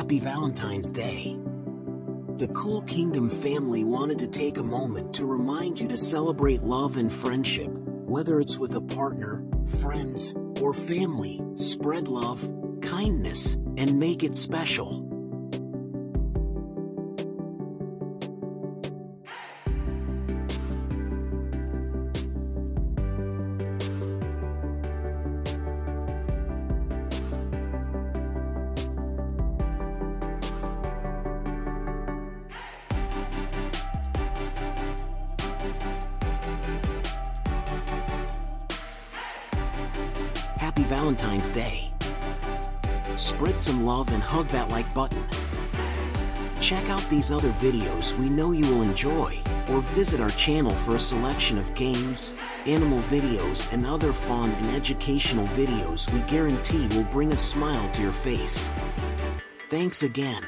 Happy Valentine's Day. The Kool Kingdom family wanted to take a moment to remind you to celebrate love and friendship, whether it's with a partner, friends, or family. Spread love, kindness, and make it special. Happy Valentine's Day. Spread some love and hug that like button. Check out these other videos we know you will enjoy, or visit our channel for a selection of games, animal videos and other fun and educational videos we guarantee will bring a smile to your face. Thanks again.